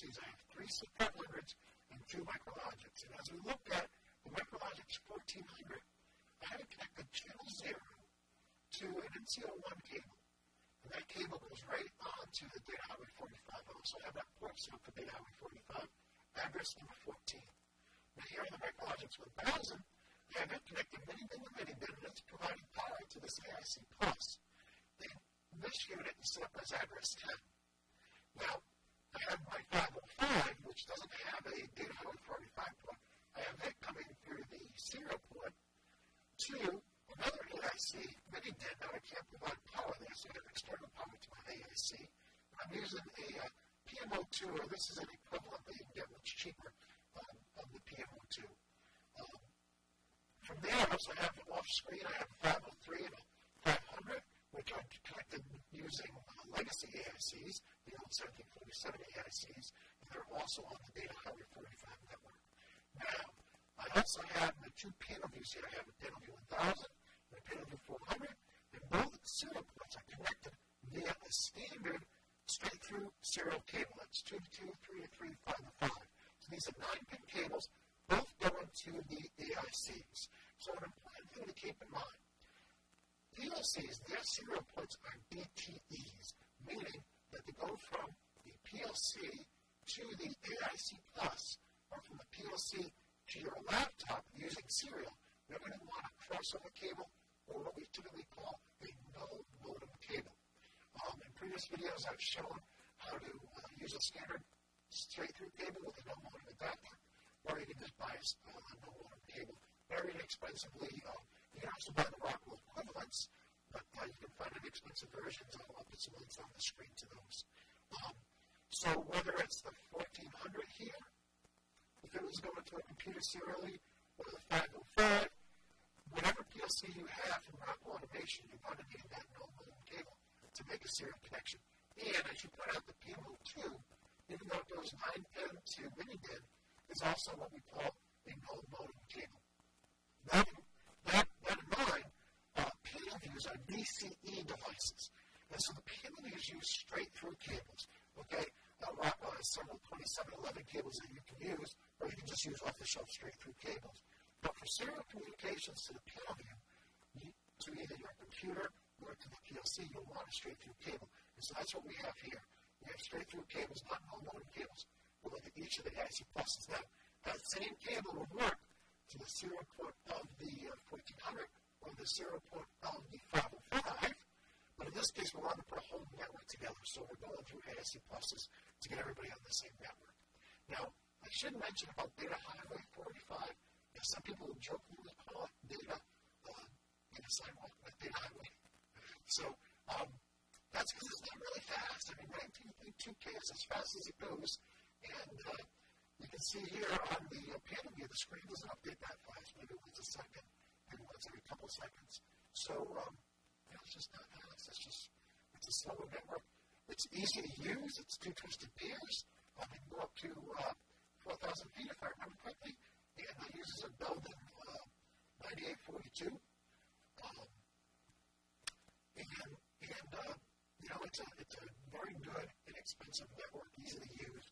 PLCs. I have three C500s and two MicroLogixes. And as we look at the MicroLogix 1400, I have it connected channel 0 to an NC01 cable. And that cable goes right onto the Data Highway 485. I also have that port set up for Data Highway 485, address number 14. Now here on the MicroLogix 1000, I have it connected mini-DIN to mini-DIN, and it's providing power to this AIC Plus. And this unit is set up as address 10. Now, I have my 505, which doesn't have a Data Highway 485 port. I have it coming through the serial port to another AIC mini DIN. Now, I can't provide power there, so I have external power to my AIC. I'm using a uh, PM02, or this is an equivalent that you can get cheaper um, of the PM02. Um, from there, I also have off screen, I have a 503 and a 500, which are connected using legacy AICs, the old 1747 AICs, and they're also on the Data Highway 485 network. Now, I also have the two PanelViews here. I have a PanelView 1000 and a PanelView 400, and both serial ports are connected via a standard straight through serial cable. That's 2 to 2, 3 to 3, 5 to 5. So these are 9 pin cables, both going to the AICs. So an important thing to keep in mind PLCs, their serial ports are DTEs, meaning that they go from the PLC to the AIC Plus, or from the PLC to your laptop using serial, you're going to want a crossover cable or what we typically call a null modem cable. Um, in previous videos, I've shown how to uh, use a standard straight through cable with a null modem adapter, or you can just buy a, uh, null modem cable very inexpensively. Um, you can also buy the Rockwell equivalents, but uh, you can find inexpensive versions. I'll, I'll put some links on the screen to those. Um, so whether it's the 1400 here if it was going to a computer serially or the 505, whatever PLC you have from Rockwell Automation, you're going to need that null modem cable to make a serial connection. And as you point out, the PM02, even though it goes 9 pin to mini DIN, is also what we call a null modem cable. That, that, that in mind, uh, panel DCE devices. And so the panel is used straight through cables. Okay? Now, Rockwell several 2711 cables that you can use or you can just use off-the-shelf straight-through cables. But for serial communications to the PanelView, to either your computer or to the PLC, you'll want a straight-through cable. And so that's what we have here. We have straight-through cables, not null-modem cables. We'll look at each of the AIC pluses. Now, that same cable will work to the serial port of the uh, 1400 or the serial port of the 505, but in this case, we want to put a whole network together. So we're going through AIC pluses to get everybody on the same network. Now, I should mention about Data Highway 485. Yes, some people jokingly call it Data uh, in a sidewalk, but Data Highway. So um, that's because it's not really fast. I mean, 19.2K is as fast as it goes. And uh, you can see here on the uh, PanelView, the screen doesn't update that fast. Maybe once a second, maybe once every couple of seconds. So um, you know, it's just not fast. It's just it's a slower network. It's easy to use. It's two twisted pairs. I can go up to uh, 4,000 feet, if I remember correctly, and it uses a Belden uh, 9842. Um, and, and uh, you know, it's a, it's a very good, inexpensive network, easy to use.